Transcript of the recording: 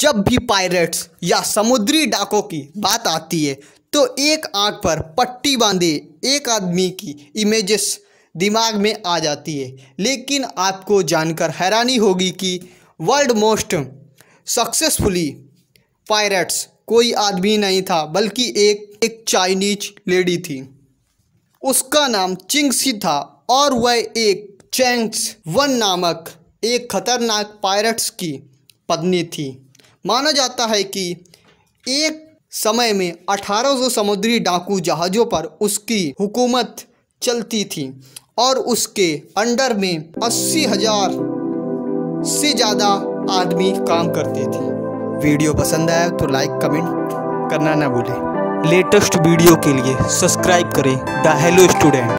जब भी पायरेट्स या समुद्री डाकों की बात आती है तो एक आँख पर पट्टी बांधे एक आदमी की इमेजेस दिमाग में आ जाती है। लेकिन आपको जानकर हैरानी होगी कि वर्ल्ड मोस्ट सक्सेसफुली पायरेट्स कोई आदमी नहीं था, बल्कि एक एक चाइनीज़ लेडी थी। उसका नाम चिंगसी था और वह एक चैंग्स वन नामक एक खतरनाक पायरेट्स की पत्नी थी। माना जाता है कि एक समय में 1800 समुद्री डाकू जहाज़ों पर उसकी हुकूमत चलती थी और उसके अंडर में अस्सी हज़ार से ज़्यादा आदमी काम करते थे। वीडियो पसंद आया तो लाइक कमेंट करना ना भूलें। लेटेस्ट वीडियो के लिए सब्सक्राइब करें। The hello student